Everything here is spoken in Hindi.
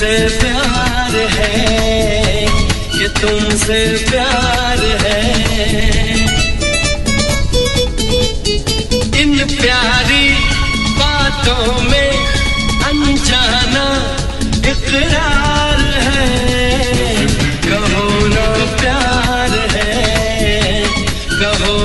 तुमसे प्यार है, ये तुमसे प्यार है। इन प्यारी बातों में अनजाना इकरार है। कहो ना प्यार है, कहो